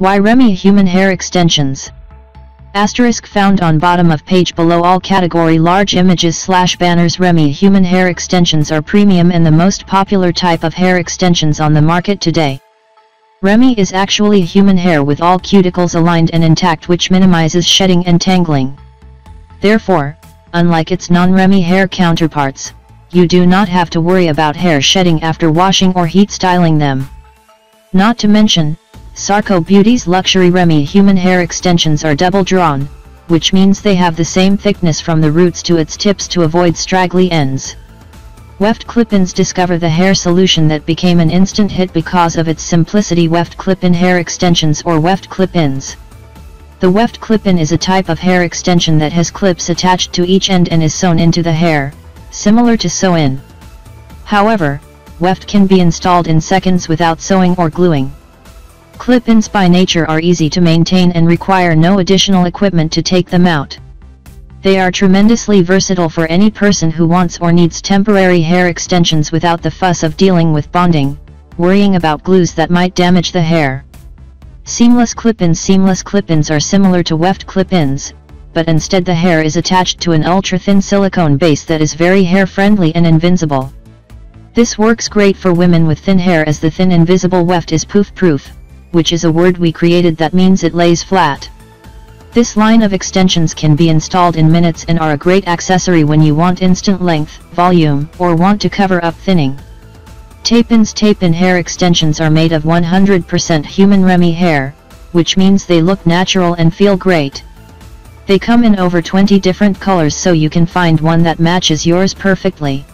Why Remy Human Hair Extensions? Asterisk found on bottom of page below all category large images slash banners Remy Human Hair Extensions are premium and the most popular type of hair extensions on the market today. Remy is actually human hair with all cuticles aligned and intact which minimizes shedding and tangling. Therefore, unlike its non-Remy hair counterparts, you do not have to worry about hair shedding after washing or heat styling them. Not to mention, Sarko Beauty's luxury Remy human hair extensions are double drawn, which means they have the same thickness from the roots to its tips to avoid straggly ends. Weft Clip-ins discover the hair solution that became an instant hit because of its simplicity Weft Clip-in hair extensions or Weft Clip-ins. The Weft Clip-in is a type of hair extension that has clips attached to each end and is sewn into the hair, similar to sew-in. However, Weft can be installed in seconds without sewing or gluing. Clip-ins by nature are easy to maintain and require no additional equipment to take them out. They are tremendously versatile for any person who wants or needs temporary hair extensions without the fuss of dealing with bonding, worrying about glues that might damage the hair. Seamless clip-ins Seamless clip-ins are similar to weft clip-ins, but instead the hair is attached to an ultra-thin silicone base that is very hair-friendly and invincible. This works great for women with thin hair as the thin invisible weft is poof-proof, which is a word we created that means it lays flat. This line of extensions can be installed in minutes and are a great accessory when you want instant length, volume, or want to cover up thinning. Tape-ins Tape-in hair extensions are made of 100% human Remy hair, which means they look natural and feel great. They come in over 20 different colors so you can find one that matches yours perfectly.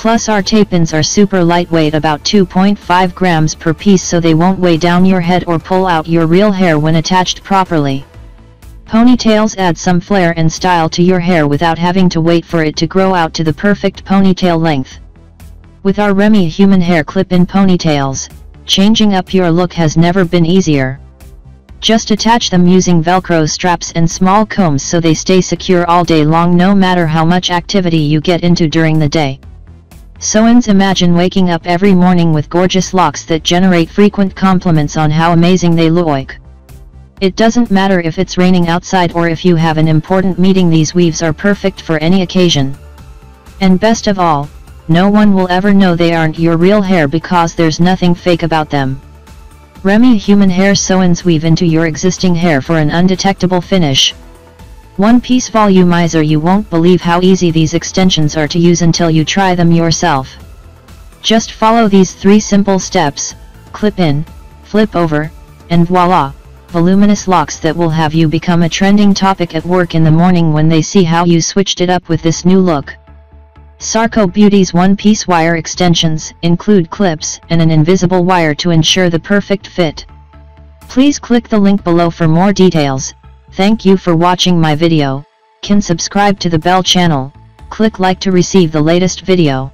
Plus our tape-ins are super lightweight about 2.5 grams per piece so they won't weigh down your head or pull out your real hair when attached properly. Ponytails add some flair and style to your hair without having to wait for it to grow out to the perfect ponytail length. With our Remy human hair clip-in ponytails, changing up your look has never been easier. Just attach them using velcro straps and small combs so they stay secure all day long no matter how much activity you get into during the day. Sew-ins imagine waking up every morning with gorgeous locks that generate frequent compliments on how amazing they look. It doesn't matter if it's raining outside or if you have an important meeting these weaves are perfect for any occasion. And best of all, no one will ever know they aren't your real hair because there's nothing fake about them. Remy Human Hair Sew-ins weave into your existing hair for an undetectable finish. One piece volumizer you won't believe how easy these extensions are to use until you try them yourself. Just follow these three simple steps, clip in, flip over, and voila, voluminous locks that will have you become a trending topic at work in the morning when they see how you switched it up with this new look. Sarko Beauty's one-piece wire extensions include clips and an invisible wire to ensure the perfect fit. Please click the link below for more details, Thank you for watching my video, can subscribe to the bell channel, click like to receive the latest video.